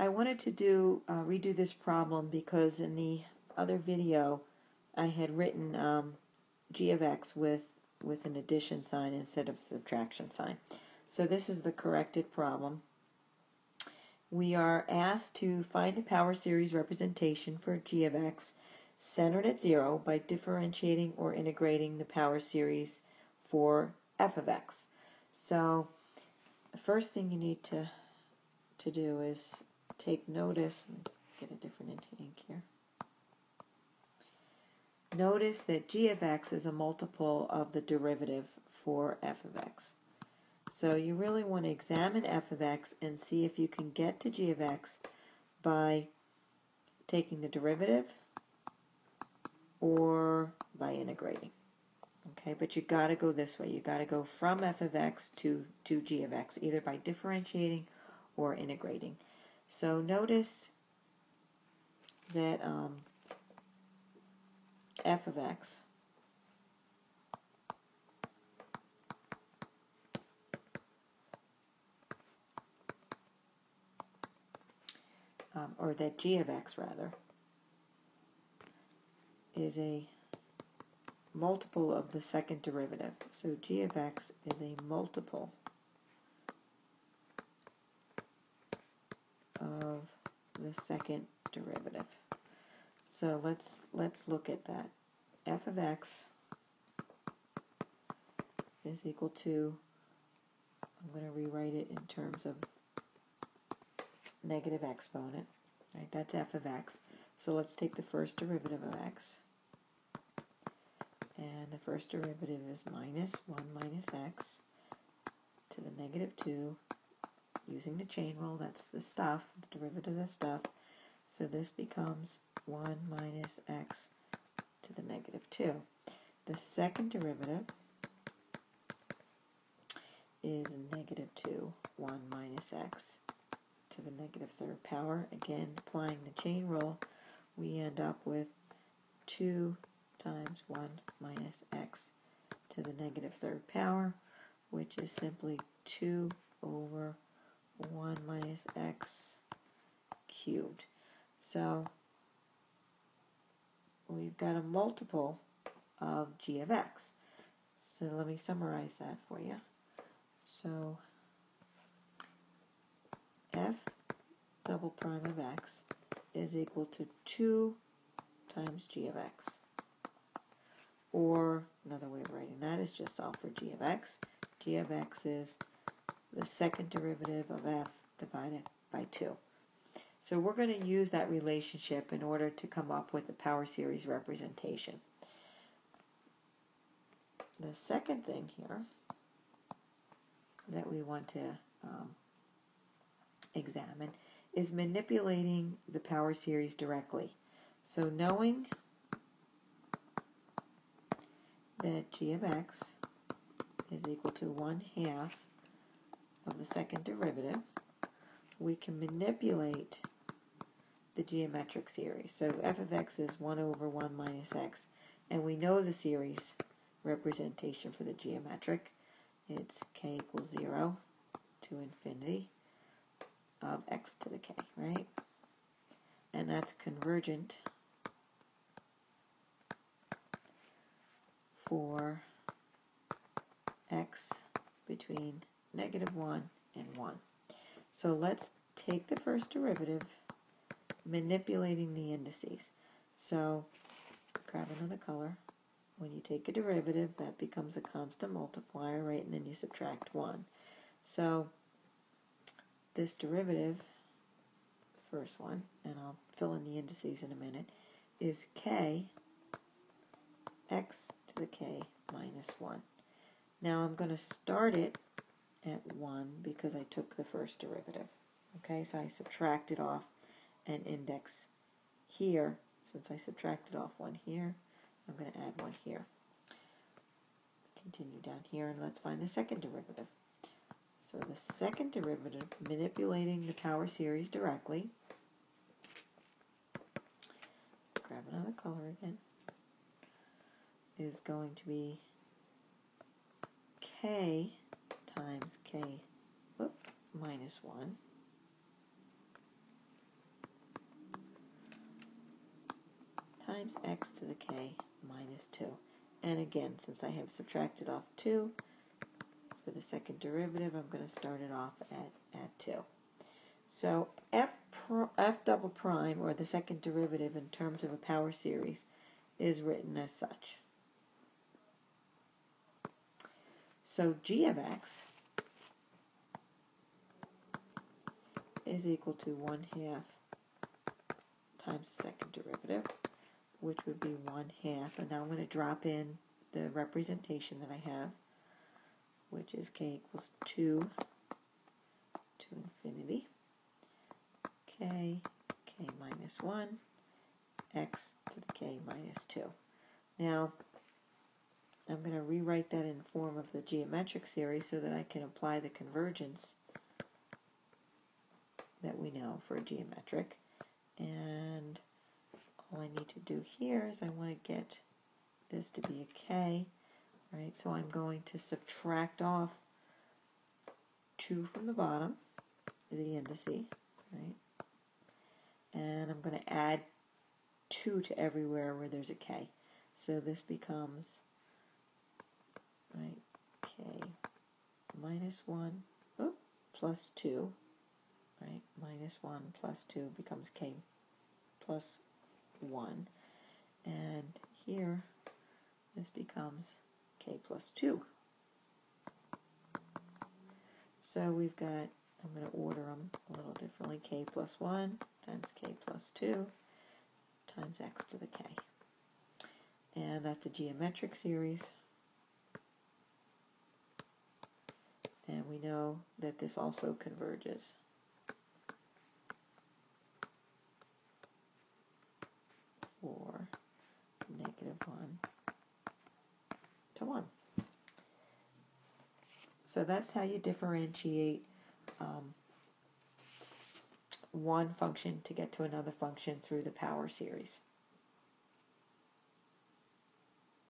I wanted to do uh, redo this problem because in the other video I had written um, g of x with with an addition sign instead of a subtraction sign. So this is the corrected problem. We are asked to find the power series representation for g of x centered at 0 by differentiating or integrating the power series for f of x. So the first thing you need to to do is take notice, get a different ink here. Notice that g of x is a multiple of the derivative for f of x. So you really want to examine f of x and see if you can get to g of x by taking the derivative or by integrating. Okay, but you got to go this way. You got to go from f of x to, to g of x, either by differentiating or integrating. So notice that um, f of x um, or that g of x rather is a multiple of the second derivative. So g of x is a multiple of the second derivative. So let's let's look at that. f of x is equal to I'm going to rewrite it in terms of negative exponent. Right, that's f of x. So let's take the first derivative of x. And the first derivative is minus 1 minus x to the negative 2 using the chain rule, that's the stuff, the derivative of the stuff. So this becomes 1 minus x to the negative 2. The second derivative is negative 2, 1 minus x to the negative third power. Again, applying the chain rule, we end up with 2 times 1 minus x to the negative third power, which is simply 2 over 1 minus x cubed. So we've got a multiple of g of x. So let me summarize that for you. So f double prime of x is equal to 2 times g of x. Or another way of writing that is just solve for g of x. g of x is the second derivative of f divided by 2. So we're going to use that relationship in order to come up with the power series representation. The second thing here that we want to um, examine is manipulating the power series directly. So knowing that g of x is equal to 1 half the second derivative, we can manipulate the geometric series. So f of x is 1 over 1 minus x, and we know the series representation for the geometric. It's k equals 0 to infinity of x to the k, right? And that's convergent for x between negative 1 and 1. So let's take the first derivative, manipulating the indices. So grab another color. When you take a derivative, that becomes a constant multiplier, right? And then you subtract 1. So this derivative, the first one, and I'll fill in the indices in a minute, is k x to the k minus 1. Now I'm going to start it at 1 because I took the first derivative. Okay, so I subtracted off an index here. Since I subtracted off one here, I'm going to add one here. Continue down here and let's find the second derivative. So the second derivative, manipulating the power series directly, grab another color again, is going to be k times k whoop, minus 1 times x to the k minus 2. And again, since I have subtracted off 2, for the second derivative, I'm going to start it off at, at 2. So f, f double prime, or the second derivative in terms of a power series, is written as such. So g of x is equal to 1 half times the second derivative, which would be 1 half. And now I'm going to drop in the representation that I have, which is k equals 2 to infinity, k, k minus 1, x to the k minus 2. Now, I'm going to rewrite that in form of the geometric series so that I can apply the convergence that we know for a geometric. And all I need to do here is I want to get this to be a k, right? So I'm going to subtract off 2 from the bottom, the indice, right? And I'm going to add 2 to everywhere where there's a k. So this becomes, right, k minus 1 oh, plus 2 right? Minus 1 plus 2 becomes k plus 1. And here, this becomes k plus 2. So we've got, I'm going to order them a little differently, k plus 1 times k plus 2 times x to the k. And that's a geometric series. And we know that this also converges. for negative 1 to 1. So that's how you differentiate um, one function to get to another function through the power series.